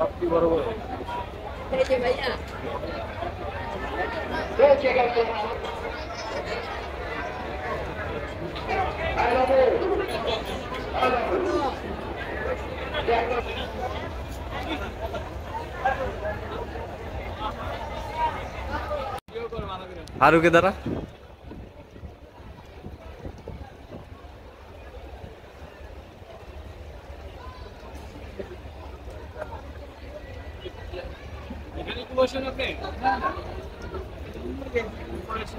সবটি বড় বড় ফারুকে বসেন আপনি?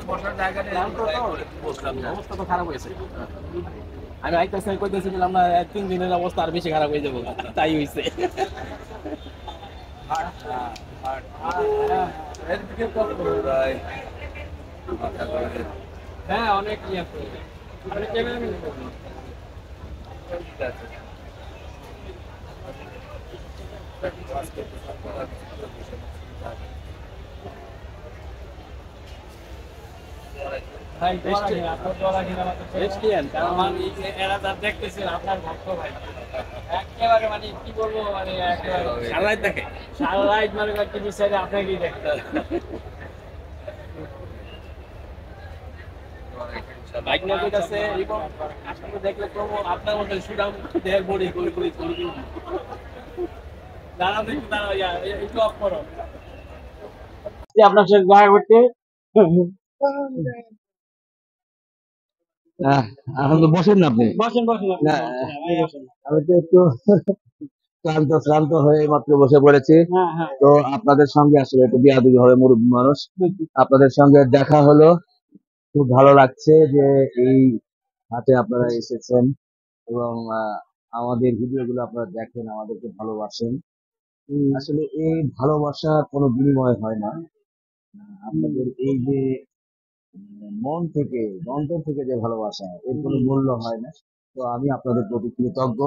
বসার জায়গা বসলাম অবস্থা তো খারাপ হয়েছে। আমি আইতেছি কইতেছি বললাম না তিন দিনের অবস্থা আর বেশি খারাপ হয়ে যাব। তাই হয়েছে হ্যাঁ অনেক ইয়ে আছে আপনি ক্যামেরাম্যান ভাই টেস্টি আপনার দোয়া কিনা মাত্র টেস্টি আন কারণ এরা যা দেখতেছেন আপনার ভক্ত ভাই। একেবারে মানে কি বলব মানে একেবারে দেখে। মানে টিভি সাইডে আপনাকেই দেখতে হবে। বাইক নিয়ে কইতাছে এবং আসলে দেখলে প্রভু আপনার মতো সুরাম দেহের বডি করে করে করে দাঁড়াও একটু দাঁড়াও ইয়া, একটু অফ করো। আপনার সাথে দেখা করতে। তো বসেন না আপনি। বসেন বসেন না, আমি তো একটু ক্লান্ত শ্রান্ত হয়ে মাত্র বসে পড়েছি। হ্যাঁ হ্যাঁ। তো আপনাদের সঙ্গে আসলে একটু বিয়াদবি হবে মুরব্বী মানুষ। আপনাদের সঙ্গে দেখা হলো। খুব ভালো লাগছে যে এই হাতে আপনারা এসেছেন এবং আমাদের ভিডিও গুলো আপনারা দেখেন আমাদেরকে ভালোবাসেন। আসলে এই ভালোবাসা কোনো বিনিময় হয় না। আপনাদের এই যে মন থেকে অন্তর থেকে যে ভালোবাসা এর কোনো মূল্য হয় না। তো আমি আপনাদের প্রতি কৃতজ্ঞ।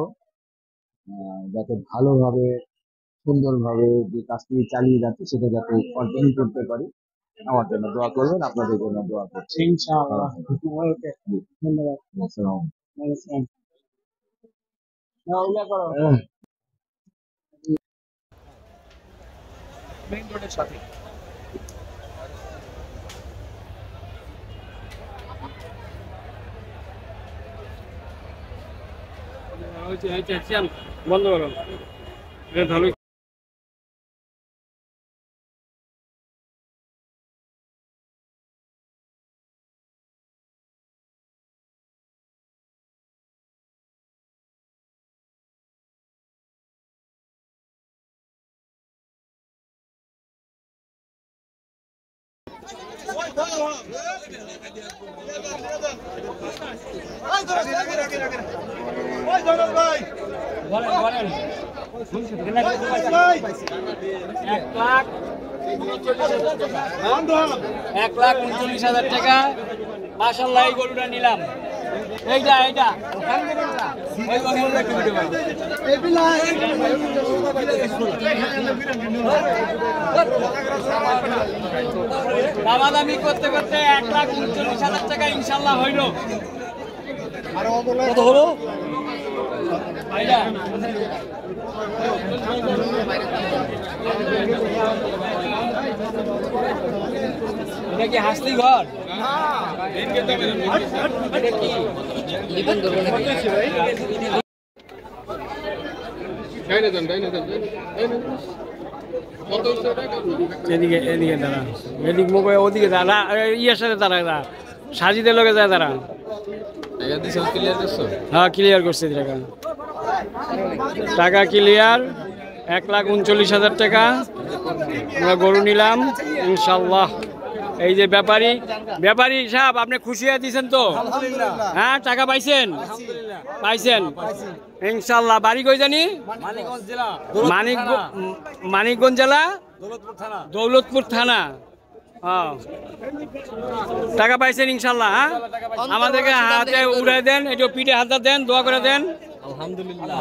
আহ, যাতে ভালোভাবে সুন্দরভাবে যে কাজটি চালিয়ে যাচ্ছে সেটা যাতে কন্টিনিউ করতে পারি আমার জন্য দোয়া করবেন আপনাদের জন্য দোয়া করছি। ইনশাআল্লাহ। ওকে ধন্যবাদ। আসসালামু ইয়া করো। মেইন রোডের সাথে হয়েছে হয়েছে চিয়ান বলেন বলেন এক লাখ এক লাখ উনচল্লিশ হাজার টাকা। মাসাল্লাহ এই গরুটা নিলাম। এইটা করতে করতে এক লাখ উনচল্লিশ হাজার টাকা ইনশাল্লাহ হইল। কত হলো? এইটা হাসলি ঘর এদিকে এদিকে দাঁড়া এদিক মোবাইল, ওদিকে দাঁড়া। ইয়ের সাথে দাঁড়া। সাজিদের লগে যায় দাঁড়া হ্যাঁ ক্লিয়ার করছে টাকা টাকা ক্লিয়ার এক লাখ উনচল্লিশ হাজার টাকা। আমরা গরু নিলাম ইনশাল্লাহ এই যে ব্যাপারী ব্যাপারী সাহেব আপনি খুশি হয়ে দিয়েছেন তো? হ্যাঁ টাকা পাইছেন? পাইছেন? ইনশাল্লাহ বাড়ি কই জানি? মানিক মানিকগঞ্জ জেলা? দৌলতপুর থানা। টাকা পাইছেন ইনশাল্লাহ হ্যাঁ? আমাদেরকে হাতে উড়াই দেন একটু পিঠে হাতটা দেন দোয়া করে দেন। আলহামদুলিল্লাহ।